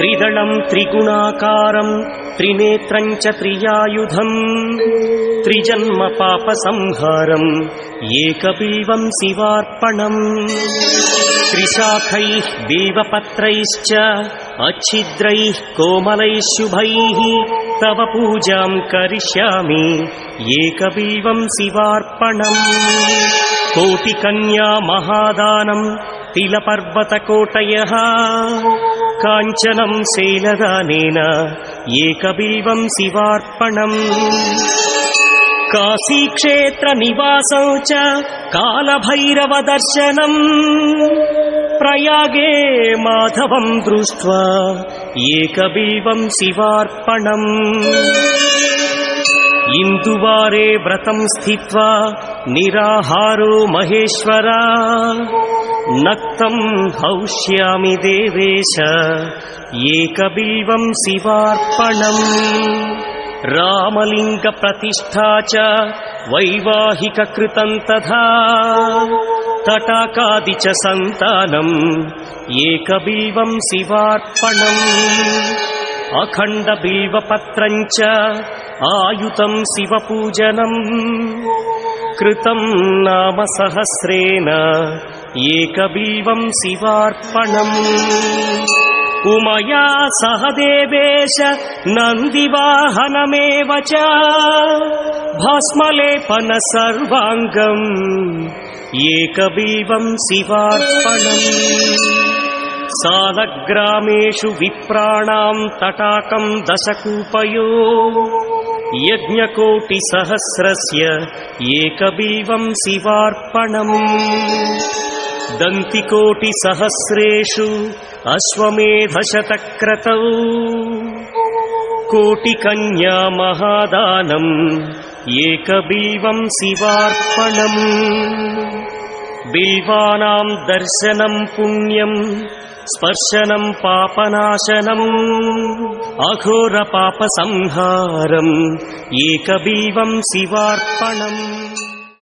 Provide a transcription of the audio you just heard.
त्रिदलम् त्रिगुणाकारम् त्रिनेत्रम् च त्रियायुधम् त्रिजन्म पापसंहारम् एकबिल्वम् शिवार्पणम्। त्रिशाखैः देवपत्रैश्च अच्छिद्रैः कोमलैः शुभैः तव पूजाम् करिष्यामि एकबिल्वम् शिवार्पणम्। कोटिकन्या महादानम् तिलपर्वतकोटयः काञ्चनम् सेनदानेन एकबिल्वम् शिवार्पणम् काशीक्षेत्रनिवासौ च कालभैरवदर्शनम् प्रयागे माधवम् दृष्ट्वा एकबिल्वम् शिवार्पणम् इन्दुवारे व्रतम् स्थित्वा निराहारो महेश्वरा नक्तम् हौष्यामि देवेश एकबिल्वम् शिवार्पणम्। रामलिङ्गप्रतिष्ठा च वैवाहिककृतम् तथा। तटाकादि च सन्तानम् एकबिल्वम् शिवार्पणम्। अखण्डबिल्वपत्रम् च आयुतम् शिवपूजनम् कृतम् नाम सहस्रेण एकबिल्वम् शिवार्पणम् उमया सह देवेश नन्दिवाहनमेव च भस्मलेपन सर्वाङ्गम् एकबिल्वम् शिवार्पणम् सालग्रामेषु विप्राणाम् तटाकम् दशकूपयो यज्ञकोटिसहस्रस्य एकबिल्वम् शिवार्पणम्। दन्तिकोटिसहस्रेषु अश्वमेधशतक्रतौ। कोटिकन्या महादानम् एकबिल्वम् शिवार्पणम् बिल्वानाम् दर्शनम् पुण्यम् स्पर्शनम् पापनाशनम् अघोरपापसंहारम् एकबिल्वम् शिवार्पणम्